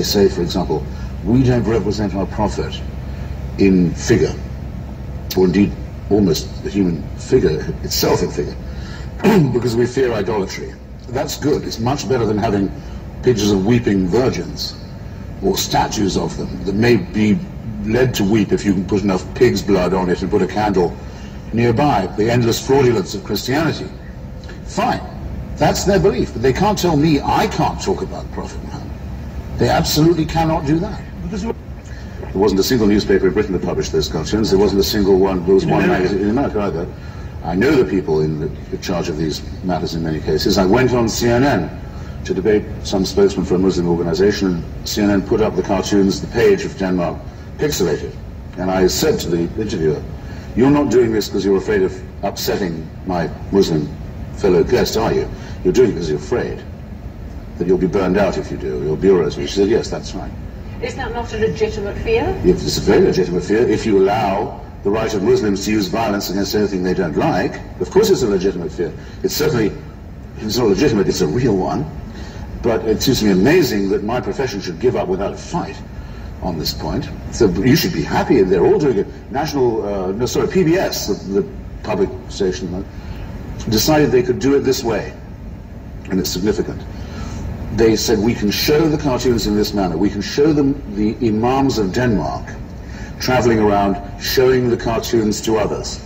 They say, for example, we don't represent our prophet in figure, or indeed almost the human figure itself in figure, because we fear idolatry. That's good. It's much better than having pictures of weeping virgins or statues of them that may be led to weep if you can put enough pig's blood on it and put a candle nearby. The endless fraudulence of Christianity. Fine. That's their belief. But they can't tell me I can't talk about Prophet Muhammad. They absolutely cannot do that. There wasn't a single newspaper in Britain that published those cartoons. There wasn't a single one, there was one magazine in America either. I know the people in, the, in charge of these matters in many cases. I went on CNN to debate some spokesman for a Muslim organization, and CNN put up the cartoons, the page of Denmark, pixelated. And I said to the interviewer, you're not doing this because you're afraid of upsetting my Muslim fellow guest, are you? You're doing it because you're afraid that you'll be burned out if you do, your bureaus. She said, yes, that's right. Is that not a legitimate fear? It's a very legitimate fear. If you allow the right of Muslims to use violence against anything they don't like, of course it's a legitimate fear. It's certainly, it's not legitimate, it's a real one. But it seems to me amazing that my profession should give up without a fight on this point. So you should be happy, and they're all doing it. National, uh, no, sorry, PBS, the, the public station, uh, decided they could do it this way, and it's significant they said we can show the cartoons in this manner. We can show them the imams of Denmark traveling around showing the cartoons to others.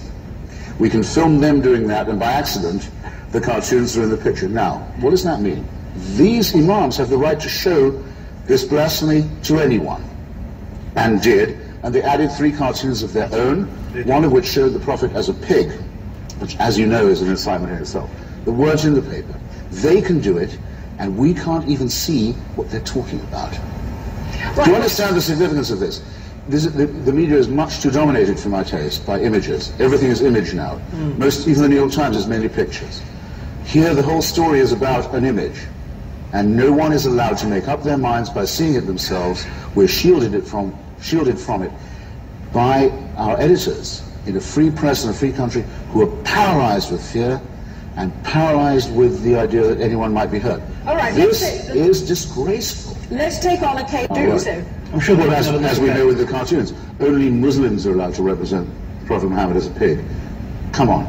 We can film them doing that, and by accident, the cartoons are in the picture. Now, what does that mean? These imams have the right to show this blasphemy to anyone, and did, and they added three cartoons of their own, one of which showed the Prophet as a pig, which, as you know, is an incitement in itself. The words in the paper. They can do it, and we can't even see what they're talking about. Right. Do you understand the significance of this? this the, the, media is much too dominated, for my taste, by images. Everything is image now. Mm. Most, even the New York Times is mainly pictures. Here, the whole story is about an image, and no one is allowed to make up their minds by seeing it themselves. We're shielded it from shielded from it by our editors in a free press and a free country who are paralyzed with fear and paralyzed with the idea that anyone might be hurt. All right, this is disgraceful. Let's take on a case. Do right. so. I'm sure well, as, as we know with the cartoons, only Muslims are allowed to represent Prophet Muhammad as a pig. Come on,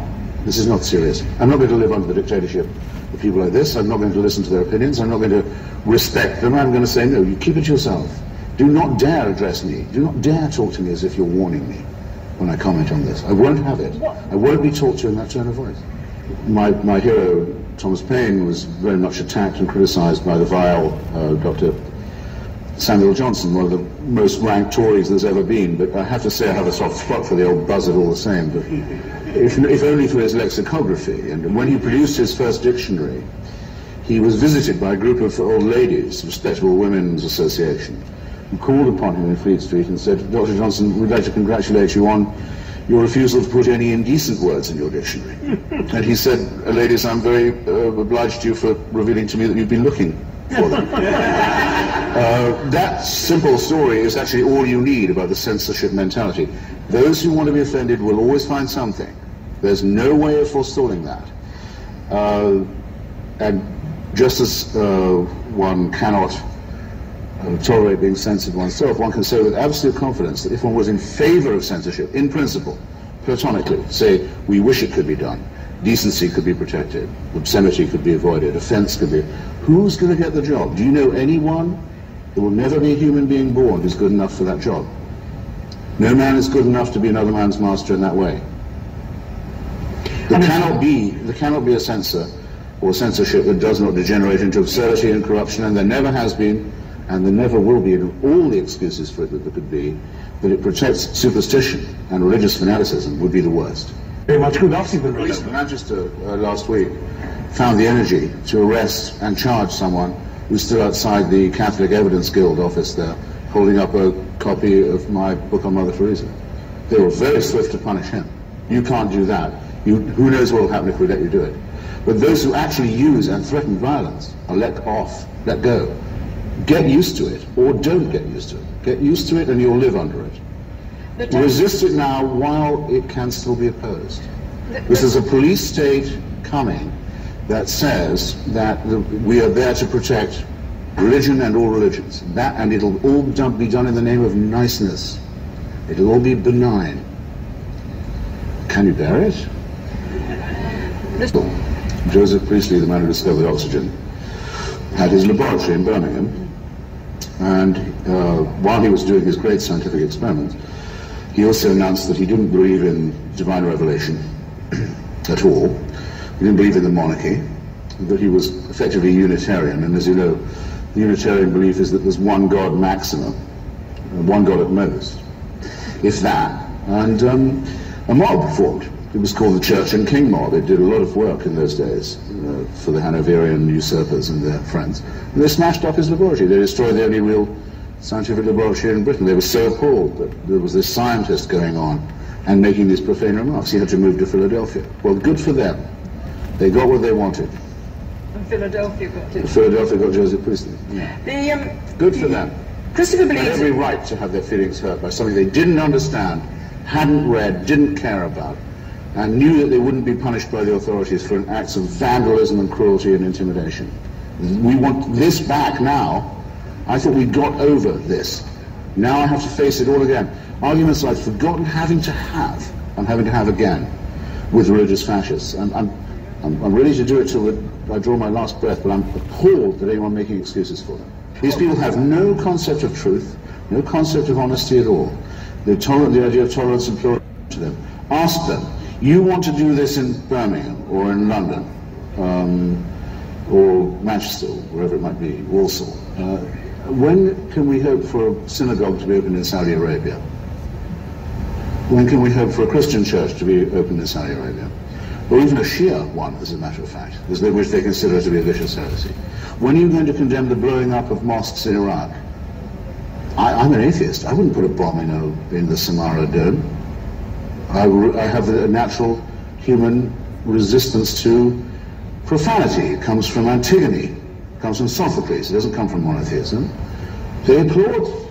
this is not serious. I'm not going to live under the dictatorship of people like this. I'm not going to listen to their opinions. I'm not going to respect them. I'm going to say, no, you keep it yourself. Do not dare address me. Do not dare talk to me as if you're warning me when I comment on this. I won't have it. I won't be talked to in that tone of voice my, my hero, Thomas Paine, was very much attacked and criticized by the vile uh, Dr. Samuel Johnson, one of the most ranked Tories there's ever been. But I have to say I have a soft spot for the old buzzard all the same, but if, if only for his lexicography. And when he produced his first dictionary, he was visited by a group of old ladies, Respectable Women's Association, who called upon him in Fleet Street and said, Dr. Johnson, we'd like to congratulate you on your refusal to put any indecent words in your dictionary. and he said, ladies, I'm very uh, obliged to you for revealing to me that you've been looking for them. uh, that simple story is actually all you need about the censorship mentality. Those who want to be offended will always find something. There's no way of forestalling that. Uh, and just as uh, one cannot tolerate being censored oneself, one can say with absolute confidence that if one was in favor of censorship, in principle, platonically, say, we wish it could be done, decency could be protected, obscenity could be avoided, offense could be, who's going to get the job? Do you know anyone? There will never be a human being born who's good enough for that job. No man is good enough to be another man's master in that way. There cannot be, there cannot be a censor or censorship that does not degenerate into absurdity and corruption, and there never has been, and there never will be, and all the excuses for it that there could be, that it protects superstition and religious fanaticism would be the worst. Very much good afternoon. Manchester uh, last week found the energy to arrest and charge someone who's still outside the Catholic Evidence Guild office there, holding up a copy of my book on Mother Teresa. They were very swift to punish him. You can't do that. You, who knows what will happen if we let you do it. But those who actually use and threaten violence are let off, let go get used to it or don't get used to it. Get used to it and you'll live under it. Resist it now while it can still be opposed. this is a police state coming that says that the, we are there to protect Religion and all religions. That, and it'll all done, be done in the name of niceness. It'll all be benign. Can you bear it? Joseph Priestley, the man who discovered oxygen, had his laboratory in Birmingham, and uh, while he was doing his great scientific experiments, he also announced that he didn't believe in divine revelation at all. He didn't believe in the monarchy, that he was effectively Unitarian, and as you know, the Unitarian belief is that there's one God maximum, one God at most, if that. And um, a mob formed. It was called the Church and King mob. It did a lot of work in those days uh, for the Hanoverian usurpers and their friends. And they smashed up his laboratory. They destroyed the only real scientific laboratory in Britain. They were so appalled that there was this scientist going on and making these profane remarks. He had to move to Philadelphia. Well, good for them. They got what they wanted. And Philadelphia got it. Philadelphia got Joseph Priestley. Yeah. The, um, Good for them. Christopher They had believes every right to have their feelings hurt by something they didn't understand, hadn't read, didn't care about, and knew that they wouldn't be punished by the authorities for acts of vandalism and cruelty and intimidation. We want this back now. I thought we got over this. Now I have to face it all again. Arguments I've forgotten having to have, I'm having to have again with religious fascists. And I'm, I'm, I'm ready to do it till I draw my last breath, but I'm appalled that anyone making excuses for them. These people have no concept of truth, no concept of honesty at all. They're tolerant, the idea of tolerance and plurality to them. Ask them, you want to do this in Birmingham or in London um, or Manchester, wherever it might be, Walsall. Uh, when can we hope for a synagogue to be opened in Saudi Arabia? When can we hope for a Christian church to be opened in Saudi Arabia? Or even a Shia one, as a matter of fact, which they consider to be a vicious heresy. When are you going to condemn the blowing up of mosques in Iraq? I, am an atheist. I wouldn't put a bomb in, a, in the Samarra Dome. I, I have a natural human resistance to profanity. It comes from Antigone. It comes from Sophocles. It doesn't come from monotheism. They applaud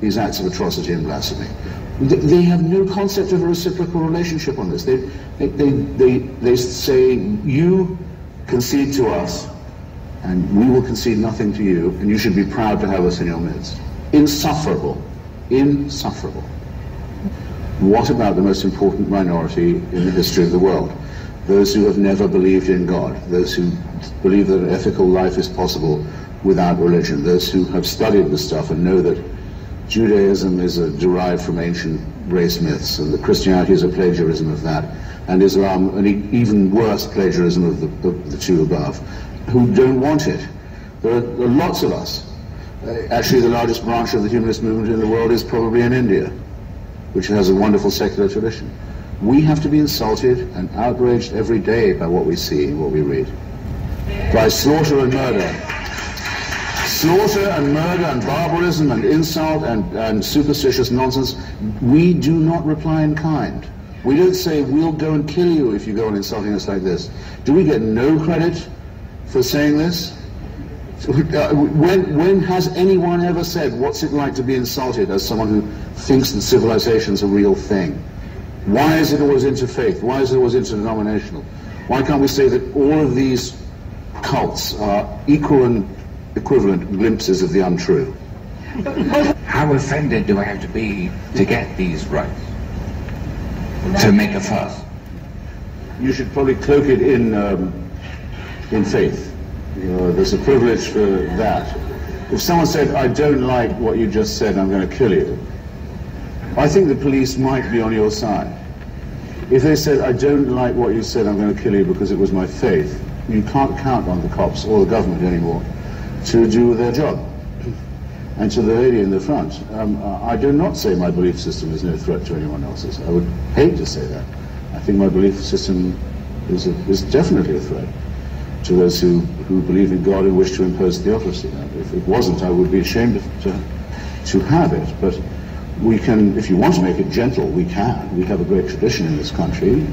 these acts of atrocity and blasphemy. They have no concept of a reciprocal relationship on this. They, they, they, they, they say, you concede to us, and we will concede nothing to you, and you should be proud to have us in your midst. Insufferable. Insufferable. What about the most important minority in the history of the world? Those who have never believed in God, those who believe that an ethical life is possible without religion, those who have studied the stuff and know that Judaism is a, derived from ancient race myths, and that Christianity is a plagiarism of that, and Islam an e- even worse plagiarism of the, of the two above, who don't want it. There are, there are lots of us. Uh, actually, the largest branch of the humanist movement in the world is probably in India, which has a wonderful secular tradition. We have to be insulted and outraged every day by what we see and what we read, by slaughter and murder slaughter and murder and barbarism and insult and, and superstitious nonsense, we do not reply in kind. We don't say, we'll go and kill you if you go on insulting us like this. Do we get no credit for saying this? Uh, when, when has anyone ever said, what's it like to be insulted as someone who thinks that civilization's a real thing? Why is it always interfaith? Why is it always interdenominational? Why can't we say that all of these cults are equal and equivalent glimpses of the untrue. How offended do I have to be to get these rights? To make a fuss? You should probably cloak it in um, in faith. You know, there's a privilege for that. If someone said, I don't like what you just said, I'm going to kill you, I think the police might be on your side. If they said, I don't like what you said, I'm going to kill you because it was my faith, you can't count on the cops or the government anymore to do their job. And to the lady in the front, um, I do not say my belief system is no threat to anyone else's. I would hate to say that. I think my belief system is, a, is definitely a threat to those who, who believe in God and wish to impose theocracy. If it wasn't, I would be ashamed to, to have it. But we can, if you want to make it gentle, we can. We have a great tradition in this country.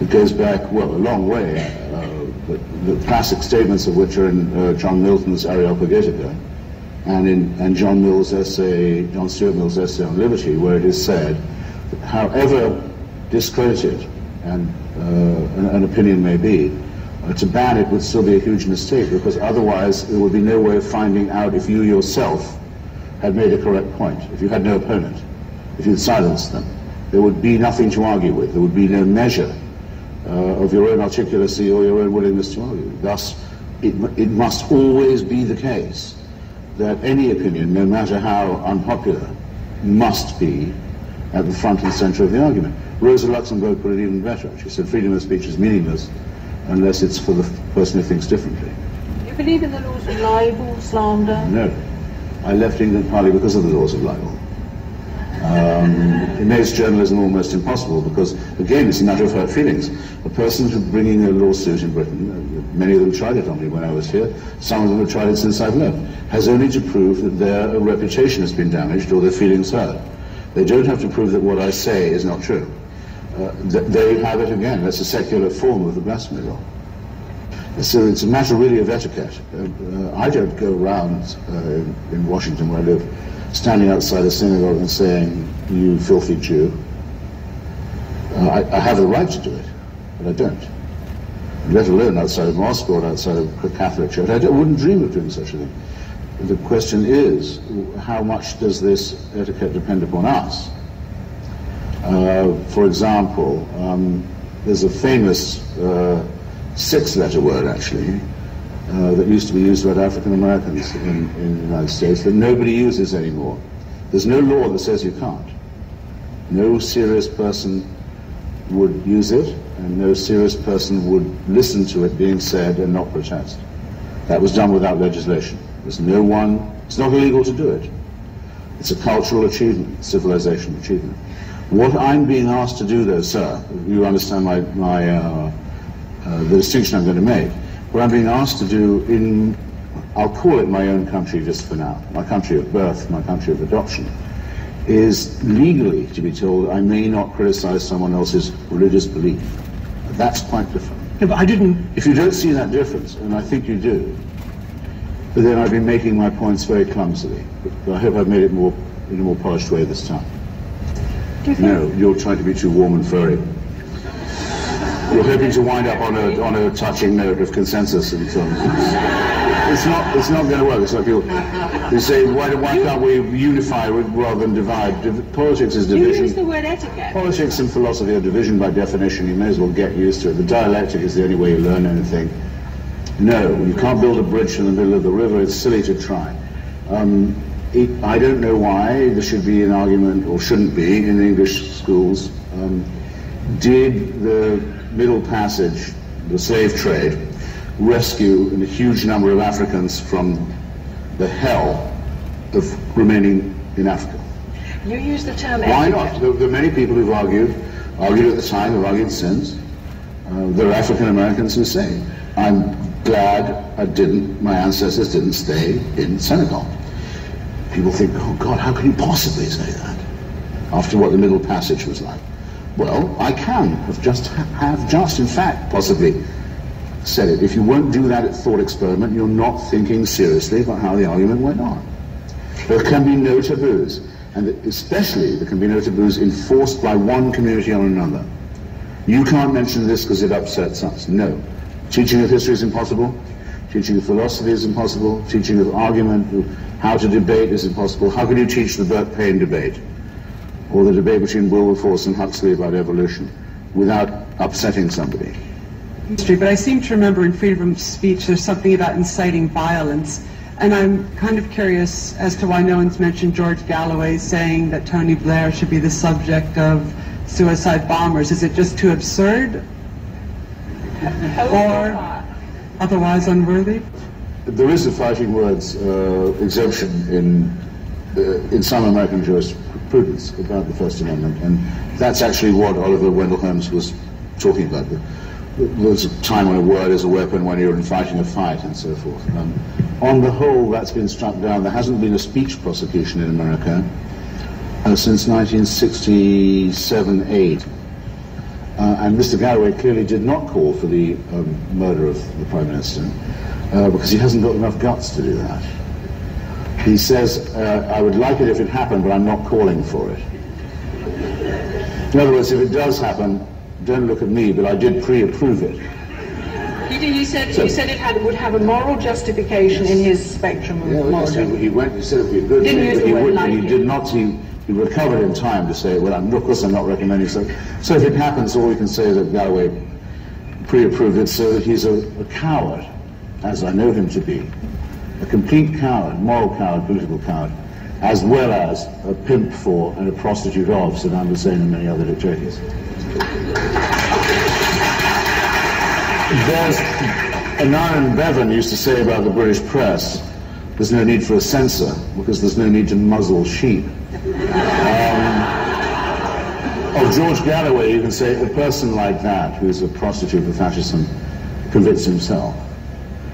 It goes back, well, a long way. Uh, the classic statements of which are in uh, John Milton's Areopagitica and in and John Mill's essay, John Stuart Mill's essay on liberty, where it is said, however discredited and uh, an, an, opinion may be, to ban it would still be a huge mistake because otherwise there would be no way of finding out if you yourself had made a correct point, if you had no opponent, if you'd silenced them. There would be nothing to argue with. There would be no measure uh, of your own articulacy or your own willingness to argue. Thus, it, it must always be the case that any opinion, no matter how unpopular, must be at the front and center of the argument. Rosa Luxemburg put it even better. She said freedom of speech is meaningless unless it's for the person who thinks differently. You believe in the laws of libel, slander? No. I left England partly because of the laws of libel. Um, it makes journalism almost impossible because, again, it's a matter of hurt feelings. A person who's bringing a lawsuit in Britain, many of them tried it on me when I was here, some of them have tried it since I've left, has only to prove that their reputation has been damaged or their feelings hurt. They don't have to prove that what I say is not true. Uh, th- there you have it again. That's a secular form of the blasphemy law. So it's a matter really of etiquette. Uh, uh, I don't go around uh, in, in Washington where I live standing outside a synagogue and saying, you filthy Jew. Uh, I, I, have the right to do it, but I don't. Let alone outside of mosque or outside of a Catholic church. I wouldn't dream of doing such a thing. The question is, how much does this etiquette depend upon us? Uh, for example, um, there's a famous uh, six-letter word, actually, uh, that used to be used about African Americans in, in, the United States that nobody uses anymore. There's no law that says you can't. No serious person would use it, and no serious person would listen to it being said and not protest. That was done without legislation. There's no one, it's not illegal to do it. It's a cultural achievement, civilization achievement. What I'm being asked to do, though, sir, you understand my, my uh, uh, the distinction I'm going to make, what I'm being asked to do in, I'll call it my own country just for now, my country of birth, my country of adoption, is legally to be told I may not criticize someone else's religious belief. That's quite different. Yeah, but I didn't. If you don't see that difference, and I think you do, then I've been making my points very clumsily. But I hope I've made it more in a more polished way this time. No, you're trying to be too warm and furry. You're hoping to wind up on a, on a touching note of consensus and so on. It's not, it's not going to work. It's like people they say, why, why can't we unify rather than divide? Politics is division. You use the word etiquette. Politics and philosophy are division by definition. You may as well get used to it. The dialectic is the only way you learn anything. No, you can't build a bridge in the middle of the river. It's silly to try. Um, it, I don't know why there should be an argument, or shouldn't be, in English schools. Um, did the Middle Passage, the slave trade, rescue a huge number of Africans from the hell of remaining in Africa. You use the term Why not? There, there, are many people who've argued, argued at the time, have argued since. Uh, there are African Americans who say, I'm glad I didn't, my ancestors didn't stay in Senegal. People think, oh God, how can you possibly say that? After what the Middle Passage was like. Well, I can have just, have just, in fact, possibly said it. If you won't do that at thought experiment, you're not thinking seriously about how the argument went on. There can be no taboos, and especially there can be no taboos enforced by one community on another. You can't mention this because it upsets us. No. Teaching of history is impossible. Teaching of philosophy is impossible. Teaching of argument, how to debate is impossible. How can you teach the Burke-Paine debate? or the debate between Wilberforce and Huxley about evolution without upsetting somebody. History, but I seem to remember in freedom of speech there's something about inciting violence. And I'm kind of curious as to why no one's mentioned George Galloway saying that Tony Blair should be the subject of suicide bombers. Is it just too absurd? or otherwise unworthy? There is a fighting words uh, exemption in, uh, in some American jurisprudence about the First Amendment, and that's actually what Oliver Wendell Holmes was talking about. There's a time when a word is a weapon when you're in fighting a fight and so forth. Um, on the whole, that's been struck down. There hasn't been a speech prosecution in America uh, since 1967-8. Uh, and Mr. Galloway clearly did not call for the um, murder of the Prime Minister uh, because he hasn't got enough guts to do that. He says, uh, I would like it if it happened, but I'm not calling for it. In other words, if it does happen, don't look at me, but I did pre-approve it. You, you said you said it had would have a moral justification in his spectrum of Yeah, well, yes, he, he went, he said it would be a good Didn't thing, but he, would, but he did not, he, he recovered in time to say, well, I'm, of course I'm not recommending so. So if it happens, all we can say is that Galloway pre-approved it so that he's a, a coward, as I know him to be. A complete coward, moral coward, political coward, as well as a pimp for and a prostitute of Saddam Hussein and many other dictators. There's, Aneurin Bevan used to say about the British press, there's no need for a censor because there's no need to muzzle sheep. Um, of George Galloway, you can say a person like that, who's a prostitute for fascism, convicts himself.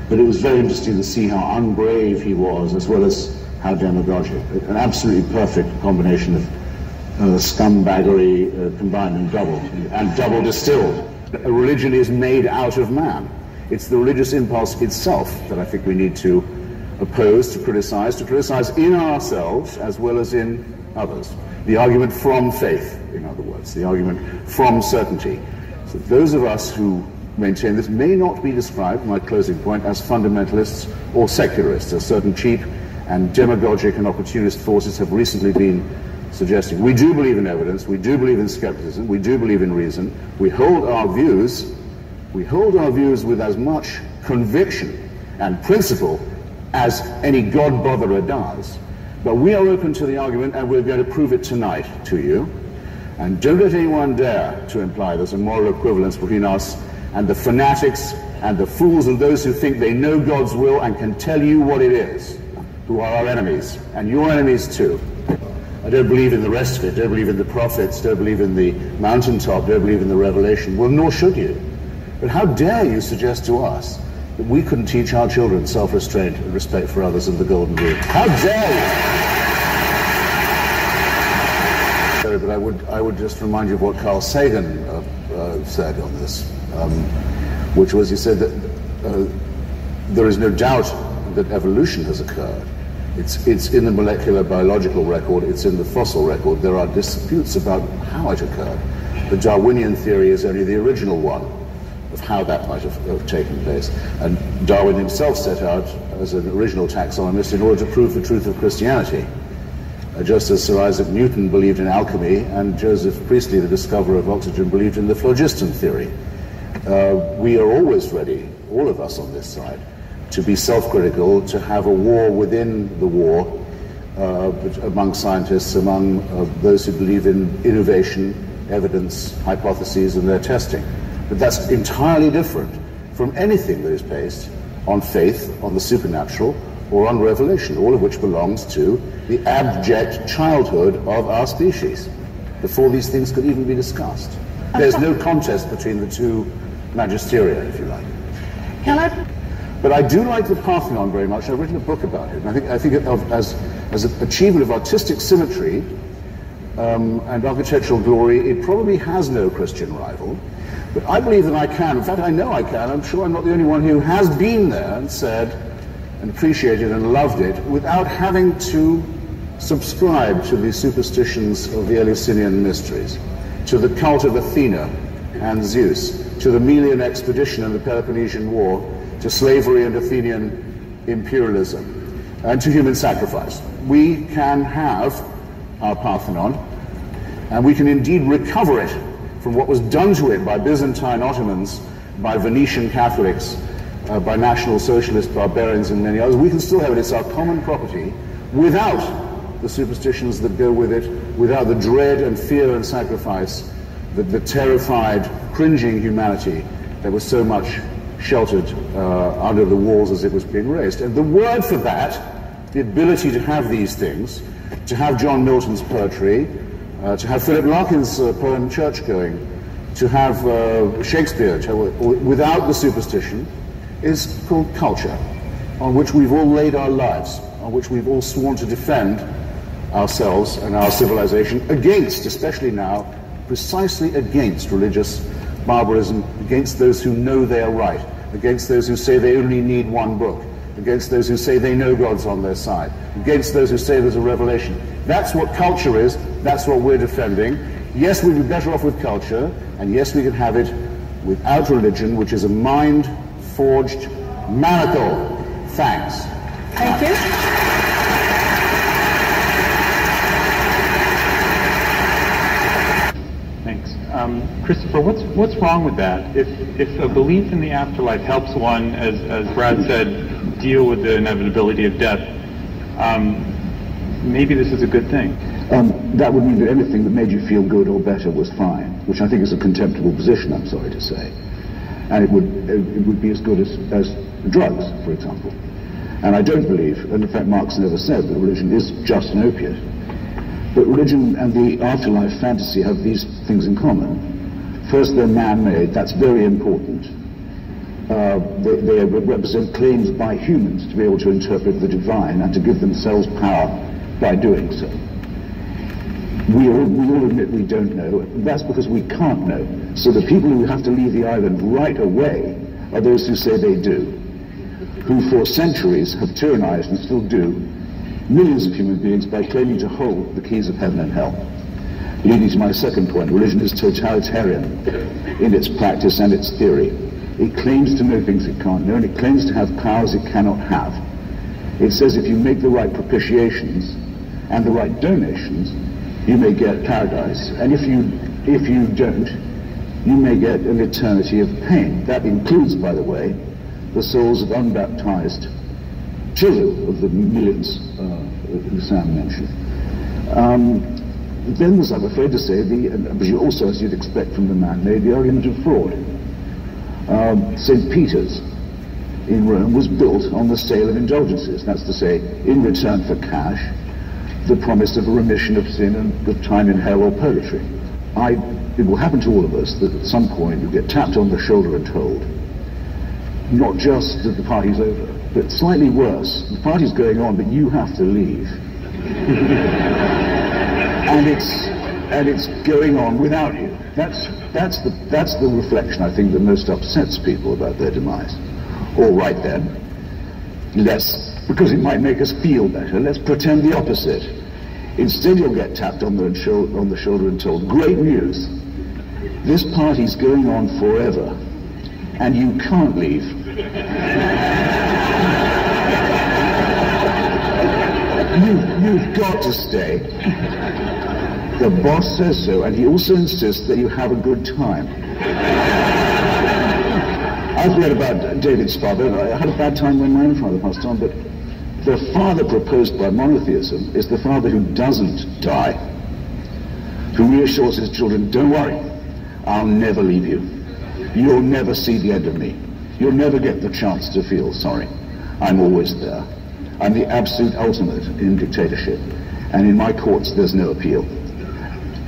But it was very interesting to see how unbrave he was, as well as how demagogic. An absolutely perfect combination of uh, scumbaggery uh, combined and doubled, and double distilled. A religion is made out of man. It's the religious impulse itself that I think we need to oppose, to criticize, to criticize in ourselves as well as in others. The argument from faith, in other words, the argument from certainty. So those of us who maintain this may not be described, my closing point, as fundamentalists or secularists, as certain cheap and demagogic and opportunist forces have recently been suggesting. We do believe in evidence, we do believe in skepticism, we do believe in reason, we hold our views, we hold our views with as much conviction and principle as any God botherer does. But we are open to the argument and we're going to prove it tonight to you. And don't let anyone dare to imply there's a moral equivalence between us and the fanatics and the fools and those who think they know God's will and can tell you what it is, who are our enemies, and your enemies too. I don't believe in the rest of it, don't believe in the prophets, don't believe in the mountaintop, don't believe in the revelation. Well, nor should you. But how dare you suggest to us we couldn't teach our children self-restraint and respect for others and the golden rule? How dare you? Sorry, but I would, I would just remind you of what Carl Sagan uh, uh, said on this, um, which was he said that uh, there is no doubt that evolution has occurred. It's, it's in the molecular biological record, it's in the fossil record. There are disputes about how it occurred. The Darwinian theory is only the original one of how that might have, have taken place. And Darwin himself set out as an original taxonomist in order to prove the truth of Christianity. Uh, just as Sir Isaac Newton believed in alchemy and Joseph Priestley, the discoverer of oxygen, believed in the phlogiston theory. Uh, we are always ready, all of us on this side, to be self-critical, to have a war within the war uh, among scientists, among uh, those who believe in innovation, evidence, hypotheses, and their testing. But that's entirely different from anything that is based on faith, on the supernatural, or on revelation, all of which belongs to the abject childhood of our species, before these things could even be discussed. There's no contest between the two magisteria, if you like. Can I? But I do like the Parthenon very much. I've written a book about it. And I think, I think of, as, as an achievement of artistic symmetry um, and architectural glory, it probably has no Christian rival. But I believe that I can. In fact, I know I can. I'm sure I'm not the only one who has been there and said and appreciated and loved it without having to subscribe to the superstitions of the Eleusinian mysteries, to the cult of Athena and Zeus, to the Melian expedition and the Peloponnesian War, to slavery and Athenian imperialism, and to human sacrifice. We can have our Parthenon, and we can indeed recover it from what was done to it by Byzantine Ottomans, by Venetian Catholics, uh, by National Socialist barbarians, and many others. We can still have it. It's our common property without the superstitions that go with it, without the dread and fear and sacrifice, the, the terrified, cringing humanity that was so much sheltered uh, under the walls as it was being raised. And the word for that, the ability to have these things, to have John Milton's poetry, uh, to have Philip Larkin's uh, poem Church Going, to have uh, Shakespeare, to, without the superstition, is called culture, on which we've all laid our lives, on which we've all sworn to defend ourselves and our civilization against, especially now, precisely against religious barbarism, against those who know they are right, against those who say they only need one book, against those who say they know God's on their side, against those who say there's a revelation. That's what culture is, that's what we're defending. Yes, we'd be better off with culture, and yes, we can have it without religion, which is a mind forged miracle. Thanks. Thank you. Thanks. Um, Christopher, what's what's wrong with that? If if a belief in the afterlife helps one, as as Brad said, deal with the inevitability of death, um, maybe this is a good thing. Um, that would mean that anything that made you feel good or better was fine, which I think is a contemptible position, I'm sorry to say. And it would, it would be as good as, as drugs, for example. And I don't believe, and in fact Marx never said that religion is just an opiate. But religion and the afterlife fantasy have these things in common. First, they're man-made. That's very important. Uh, they, they represent claims by humans to be able to interpret the divine and to give themselves power by doing so. We all, we all admit we don't know. That's because we can't know. So the people who have to leave the island right away are those who say they do, who for centuries have tyrannized and still do millions of human beings by claiming to hold the keys of heaven and hell. Leading to my second point, religion is totalitarian in its practice and its theory. It claims to know things it can't know, and it claims to have powers it cannot have. It says if you make the right propitiations and the right donations, you may get paradise, and if you if you don't, you may get an eternity of pain. That includes, by the way, the souls of unbaptized children of the millions uh, who Sam mentioned. Um, then there's, I'm afraid to say, the, but you also, as you'd expect from the man, made the argument of fraud. Um, St. Peter's in Rome was built on the sale of indulgences. That's to say, in return for cash, the promise of a remission of sin and of time in hell or purgatory. I, it will happen to all of us that at some point you get tapped on the shoulder and told, not just that the party's over, but slightly worse, the party's going on, but you have to leave. and it's and it's going on without you. That's that's the that's the reflection I think that most upsets people about their demise. All right then, let's because it might make us feel better. Let's pretend the opposite. Instead, you'll get tapped on the on the shoulder and told, "Great news! This party's going on forever, and you can't leave." you, you've got to stay. The boss says so, and he also insists that you have a good time. I've read about David's father. I had a bad time when my own father passed on, but the father proposed by monotheism is the father who doesn't die, who reassures his children, don't worry, I'll never leave you. You'll never see the end of me. You'll never get the chance to feel sorry. I'm always there. I'm the absolute ultimate in dictatorship. And in my courts, there's no appeal.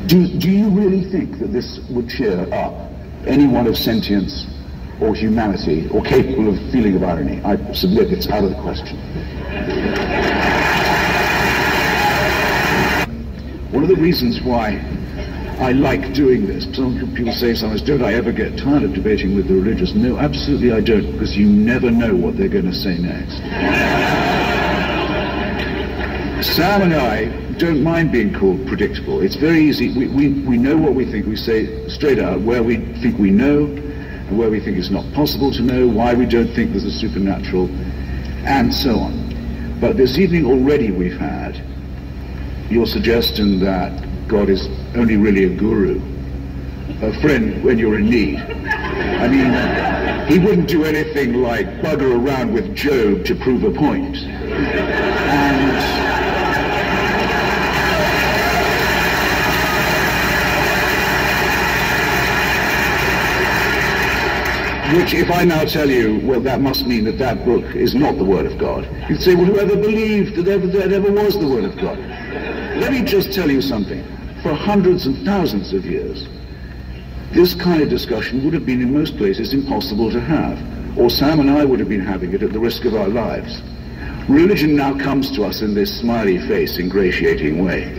Do, do you really think that this would cheer up anyone of sentience or humanity or capable of feeling of irony? I submit it's out of the question. One of the reasons why I like doing this, some people say sometimes, don't I ever get tired of debating with the religious? No, absolutely I don't, because you never know what they're going to say next. Sam and I don't mind being called predictable. It's very easy. We, we, we know what we think. We say straight out where we think we know where we think it's not possible to know, why we don't think there's a supernatural, and so on. But this evening already we've had your suggestion that God is only really a guru, a friend when you're in need. I mean, he wouldn't do anything like bugger around with Job to prove a point. Which, if I now tell you, well, that must mean that that book is not the Word of God, you'd say, well, whoever believed that ever, that ever was the Word of God? Let me just tell you something. For hundreds and thousands of years, this kind of discussion would have been in most places impossible to have, or Sam and I would have been having it at the risk of our lives. Religion now comes to us in this smiley face, ingratiating way,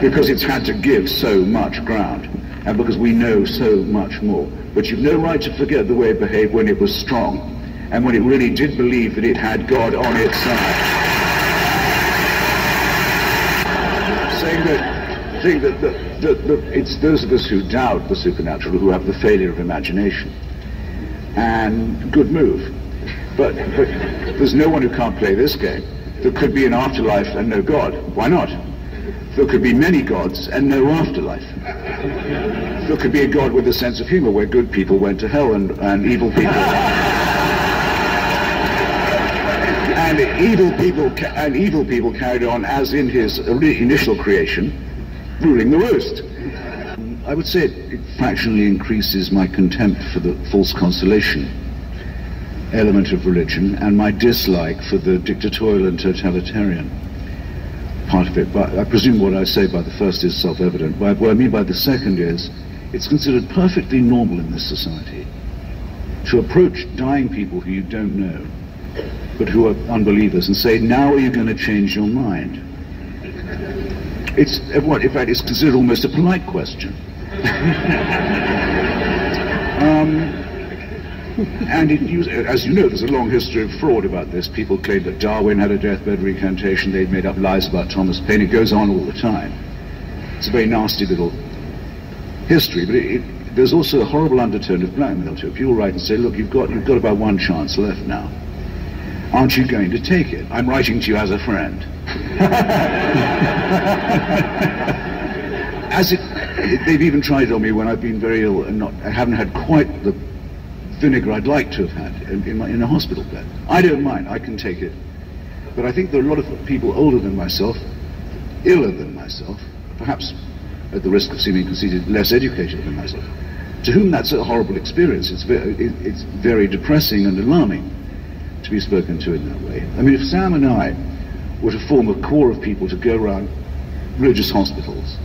because it's had to give so much ground, and because we know so much more. But you've no right to forget the way it behaved when it was strong, and when it really did believe that it had God on its side. Saying that, saying that, that, that, that it's those of us who doubt the supernatural who have the failure of imagination. and good move. But, but there's no one who can't play this game. There could be an afterlife and no God. Why not? There could be many gods and no afterlife. There could be a God with a sense of humor where good people went to hell and, and evil people. and evil people and evil people carried on as in his initial creation, ruling the roost. I would say it, it fractionally increases my contempt for the false consolation element of religion and my dislike for the dictatorial and totalitarian part of it. But I presume what I say by the first is self-evident. What I mean by the second is it's considered perfectly normal in this society to approach dying people who you don't know, but who are unbelievers, and say, now are you going to change your mind? It's, what, in fact, it's considered almost a polite question. um, and it used, as you know, there's a long history of fraud about this. People claim that Darwin had a deathbed recantation. They'd made up lies about Thomas Paine. It goes on all the time. It's a very nasty little history, but it, it, there's also a horrible undertone of blackmail to it. People write and say, look, you've got, you've got about one chance left now. Aren't you going to take it? I'm writing to you as a friend. as it, it, they've even tried on me when I've been very ill and not, I haven't had quite the vinegar I'd like to have had in, in, my, in a hospital bed. I don't mind, I can take it. But I think there are a lot of people older than myself, iller than myself, perhaps at the risk of seeming conceited, less educated than myself, to whom that's a horrible experience. It's very, it, it's very depressing and alarming to be spoken to in that way. I mean, if Sam and I were to form a core of people to go around religious hospitals,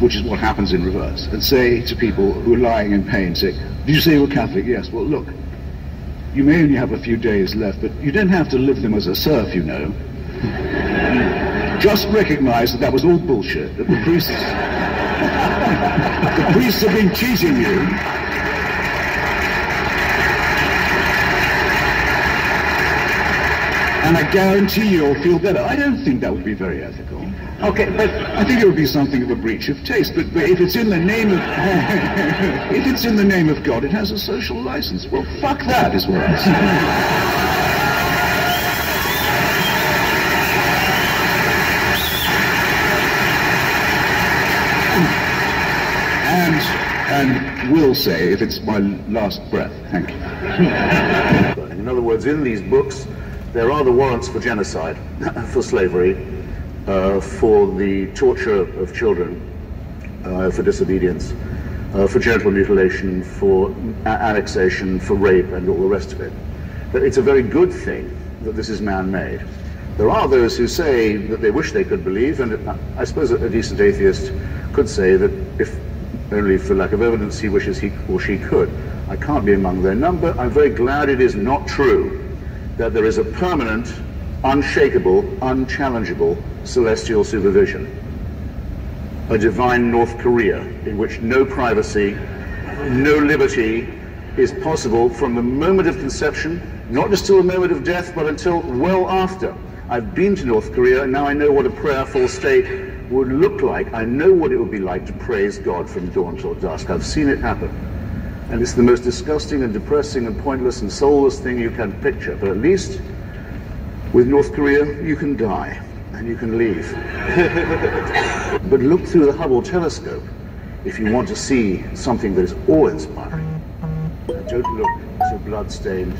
which is what happens in reverse, and say to people who are lying in pain, say, did you say you were Catholic? Yes. Well, look, you may only have a few days left, but you don't have to live them as a serf, you know. Just recognize that that was all bullshit, that the priests, the priests have been cheating you. And I guarantee you'll feel better. I don't think that would be very ethical. Okay, but I think it would be something of a breach of taste, but, but if it's in the name of if it's in the name of God, it has a social license. Well, fuck that is what I say. and and will say if it's my last breath. Thank you. In other words, in these books, there are the warrants for genocide, for slavery, uh, for the torture of children, uh, for disobedience, uh, for genital mutilation, for annexation, for rape, and all the rest of it. But it's a very good thing that this is man-made. There are those who say that they wish they could believe, and I suppose a decent atheist could say that if only for lack of evidence he wishes he or she could. I can't be among their number. I'm very glad it is not true that there is a permanent, unshakable, unchallengeable celestial supervision. A divine North Korea in which no privacy, no liberty is possible from the moment of conception, not just till the moment of death, but until well after. I've been to North Korea and now I know what a prayerful state would look like. I know what it would be like to praise God from dawn till dusk. I've seen it happen. And it's the most disgusting and depressing and pointless and soulless thing you can picture. But at least with North Korea, you can die and you can leave. but look through the Hubble telescope if you want to see something that is awe-inspiring. Don't look to blood-stained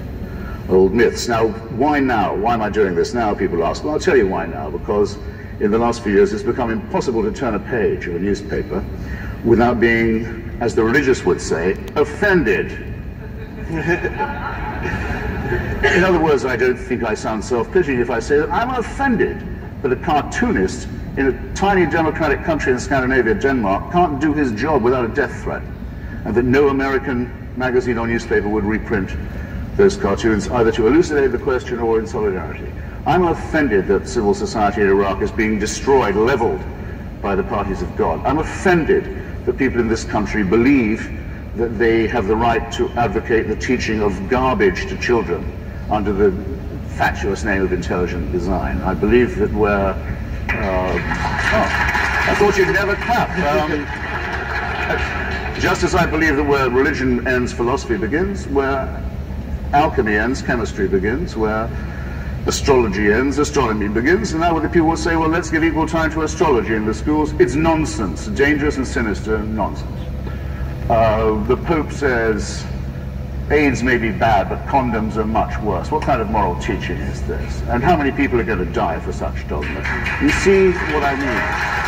old myths. Now, why now? Why am I doing this now? People ask. Well, I'll tell you why now. Because in the last few years, it's become impossible to turn a page of a newspaper without being, as the religious would say, offended. in other words, I don't think I sound self-pitying if I say that I'm offended that a cartoonist in a tiny democratic country in Scandinavia, Denmark, can't do his job without a death threat, and that no American magazine or newspaper would reprint those cartoons either to elucidate the question or in solidarity. I'm offended that civil society in Iraq is being destroyed, leveled by the parties of God. I'm offended that people in this country believe that they have the right to advocate the teaching of garbage to children under the fatuous name of intelligent design. I believe that we're... Uh, oh, I thought you'd never clap. Um, Just as I believe that where religion ends, philosophy begins, where alchemy ends, chemistry begins, where astrology ends, astronomy begins, and now the people will say, well, let's give equal time to astrology in the schools. It's nonsense, dangerous and sinister nonsense. Uh, the Pope says AIDS may be bad, but condoms are much worse. What kind of moral teaching is this? And how many people are going to die for such dogma? You see what I mean?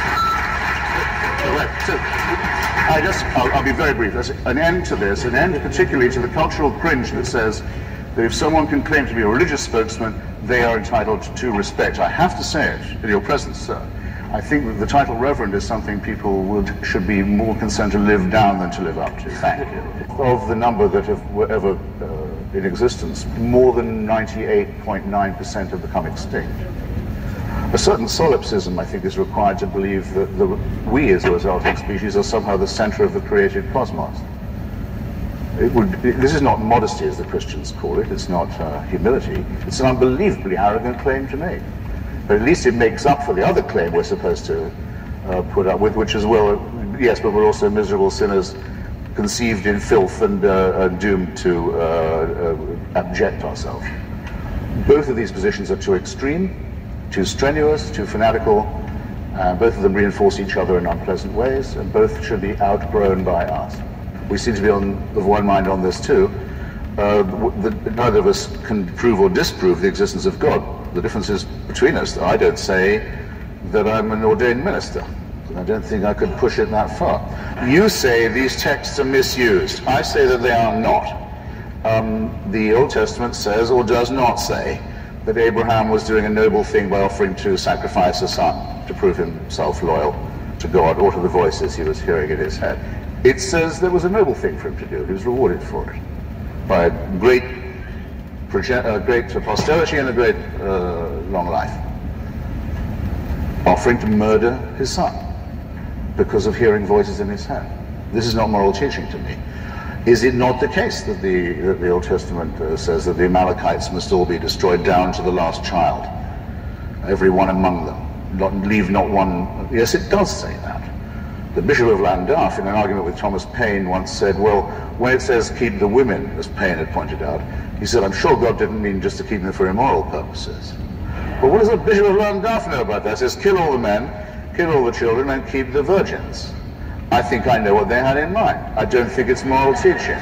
So I just, I'll, I'll be very brief. There's an end to this, an end particularly to the cultural cringe that says that if someone can claim to be a religious spokesman, they are entitled to respect. I have to say it in your presence, sir. I think that the title Reverend is something people would should be more concerned to live down than to live up to. Thank you. Of the number that have, were ever uh, in existence, more than 98.9% have become extinct. A certain solipsism, I think, is required to believe that the, we, as a resulting species, are somehow the center of the created cosmos. It would, this is not modesty, as the Christians call it. It's not uh, humility. It's an unbelievably arrogant claim to make. But at least it makes up for the other claim we're supposed to uh, put up with, which is, well, yes, but we're also miserable sinners conceived in filth and uh, doomed to uh, uh, abject ourselves. Both of these positions are too extreme, too strenuous, too fanatical. both of them reinforce each other in unpleasant ways, and both should be outgrown by us. We seem to be on, of one mind on this too. Uh, the, neither of us can prove or disprove the existence of God. The difference is between us. I don't say that I'm an ordained minister. I don't think I could push it that far. You say these texts are misused. I say that they are not. Um, the Old Testament says, or does not say, that Abraham was doing a noble thing by offering to sacrifice a son to prove himself loyal to God or to the voices he was hearing in his head. It says there was a noble thing for him to do. He was rewarded for it by great, uh, great posterity and a great uh, long life. Offering to murder his son because of hearing voices in his head. This is not moral teaching to me. Is it not the case that the, that the Old Testament uh, says that the Amalekites must all be destroyed down to the last child? Every one among them. Not, leave not one. Yes, it does say that. The Bishop of Llandaff, in an argument with Thomas Paine, once said, well, when it says keep the women, as Paine had pointed out, he said, I'm sure God didn't mean just to keep them for immoral purposes. But what does the Bishop of Llandaff know about that? He says, kill all the men, kill all the children, and keep the virgins. I think I know what they had in mind. I don't think it's moral teaching.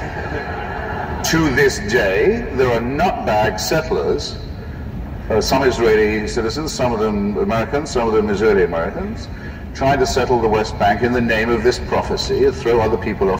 to this day, there are nutbag settlers, uh, some Israeli citizens, some of them Americans, some of them Israeli Americans, trying to settle the West Bank in the name of this prophecy and throw other people off.